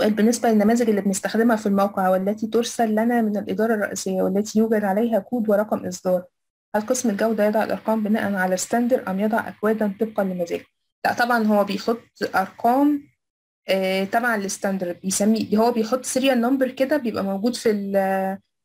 سؤال بالنسبة للنماذج اللي بنستخدمها في الموقع والتي ترسل لنا من الإدارة الرئيسية والتي يوجد عليها كود ورقم إصدار. هل قسم الجودة يضع الأرقام بناء على standard أم يضع أكوادا طبقا لمزاجه؟ لا طبعا هو بيحط أرقام آه تبع ال standard بيسميه هو بيحط serial number كده بيبقى موجود في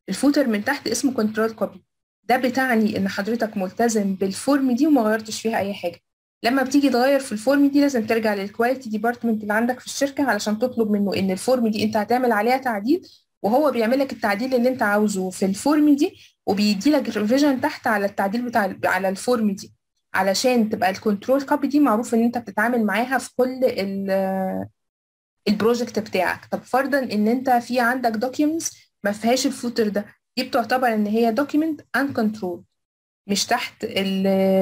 ال footer من تحت اسمه control copy ده بتعني إن حضرتك ملتزم بال form دي وما غيرتش فيها أي حاجة. لما بتيجي تغير في ال form دي لازم ترجع لل quality department اللي عندك في الشركة علشان تطلب منه إن ال form دي أنت هتعمل عليها تعديل وهو بيعمل لك التعديل اللي أنت عاوزه في ال form دي وبيدي لك revision تحت على التعديل بتاع على ال form دي. علشان تبقى ال control copy دي معروف إن أنت بتتعامل معاها في كل ال project بتاعك. طب فرضا إن أنت في عندك documents ما فيهاش ال footer ده دي بتعتبر إن هي document uncontrolled مش تحت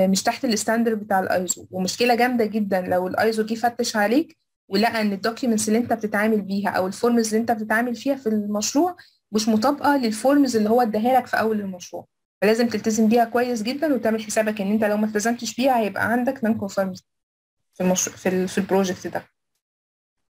مش تحت ال standard بتاع الايزو. ومشكلة جامدة جدا لو الايزو جه فتش عليك ولقى ان ال documents اللي انت بتتعامل بيها أو ال forms اللي انت بتتعامل فيها في المشروع مش مطابقة لل forms اللي هو اداها لك في اول المشروع. فلازم تلتزم بيها كويس جدا وتعمل حسابك ان انت لو ما التزمتش بيها هيبقى عندك non-conformance في المشروع في, في ال project ده.